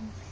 Mm-hmm.